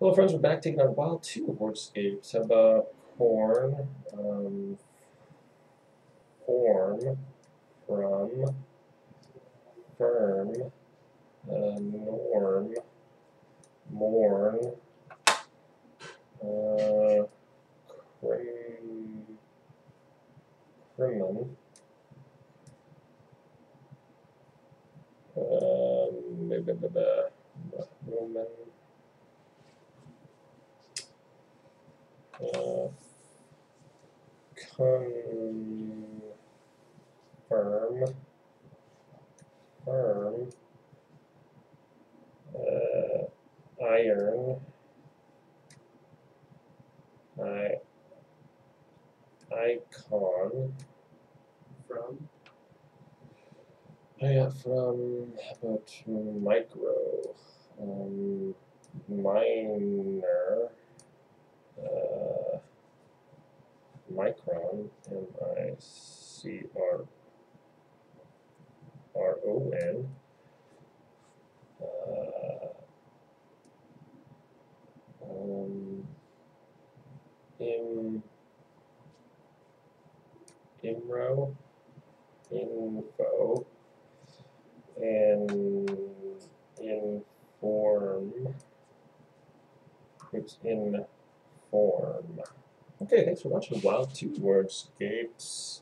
Hello friends, we're back taking on Wild 2 Wordscapes. Have a corn, um, form, from, firm, uh, norm, mourn, uh, crim, crimin, um, Roman, uh, confirm, firm, uh, iron, I, icon, From? I got from about micro, um, minor, uh, micron, M I C R R O N, uh, um, im, imro, info, and inform. It's in. Okay, thanks for watching Wild 2 Wordscapes.